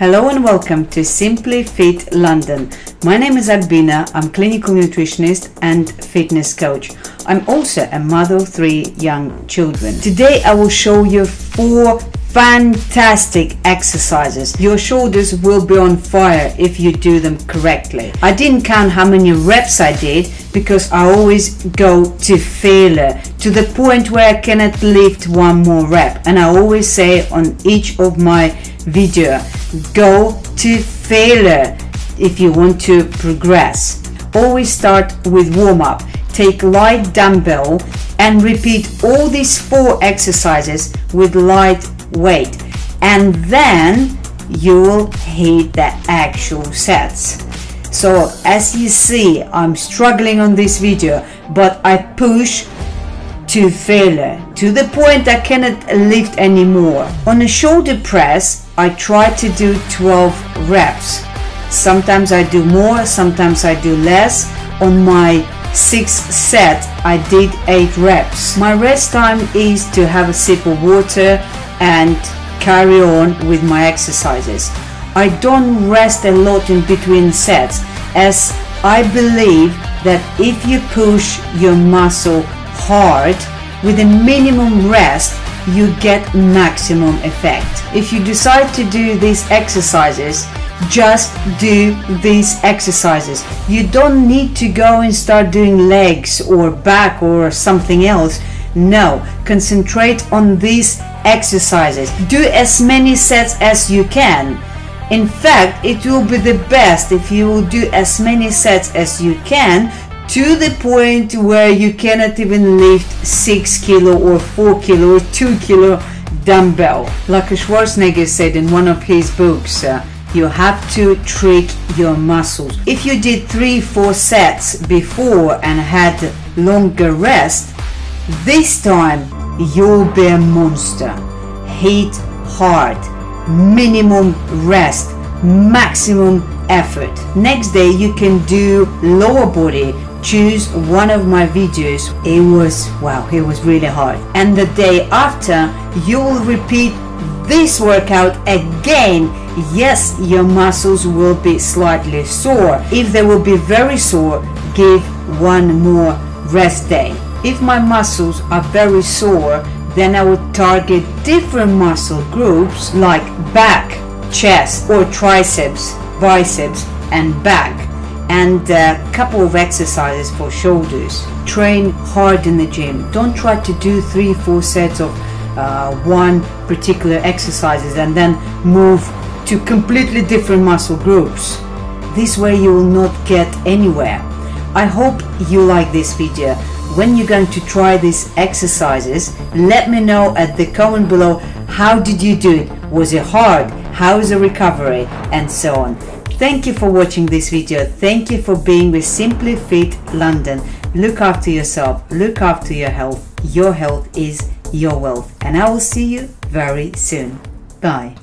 Hello and welcome to Simply Fit London. My name is Albina. I'm clinical nutritionist and fitness coach. I'm also a mother of three young children. Today I will show you four fantastic exercises. Your shoulders will be on fire if you do them correctly. I didn't count how many reps I did because I always go to failure to the point where I cannot lift one more rep and I always say on each of my video go to failure if you want to progress. Always start with warm-up. Take light dumbbell and repeat all these four exercises with light weight. And then you will hit the actual sets. So as you see I'm struggling on this video but I push to failure to the point I cannot lift anymore. On a shoulder press, I try to do 12 reps. Sometimes I do more, sometimes I do less. On my sixth set, I did 8 reps. My rest time is to have a sip of water and carry on with my exercises. I don't rest a lot in between sets as I believe that if you push your muscle hard with a minimum rest you get maximum effect. If you decide to do these exercises just do these exercises. You don't need to go and start doing legs or back or something else. No concentrate on these exercises. Do as many sets as you can. In fact it will be the best if you will do as many sets as you can to the point where you cannot even lift 6 kilo or 4 kilo or 2 kilo dumbbell. Like Schwarzenegger said in one of his books, uh, you have to trick your muscles. If you did 3-4 sets before and had longer rest, this time you'll be a monster. Hit hard, minimum rest, maximum effort. Next day you can do lower body choose one of my videos it was wow it was really hard. And the day after you will repeat this workout again. Yes your muscles will be slightly sore. If they will be very sore give one more rest day. If my muscles are very sore then I would target different muscle groups like back chest or triceps biceps and back and a couple of exercises for shoulders. Train hard in the gym. Don't try to do three, four sets of uh, one particular exercises and then move to completely different muscle groups. This way you will not get anywhere. I hope you like this video. When you're going to try these exercises, let me know at the comment below how did you do it? Was it hard? How is the recovery? And so on. Thank you for watching this video. Thank you for being with Simply Fit London. Look after yourself. Look after your health. Your health is your wealth. And I will see you very soon. Bye.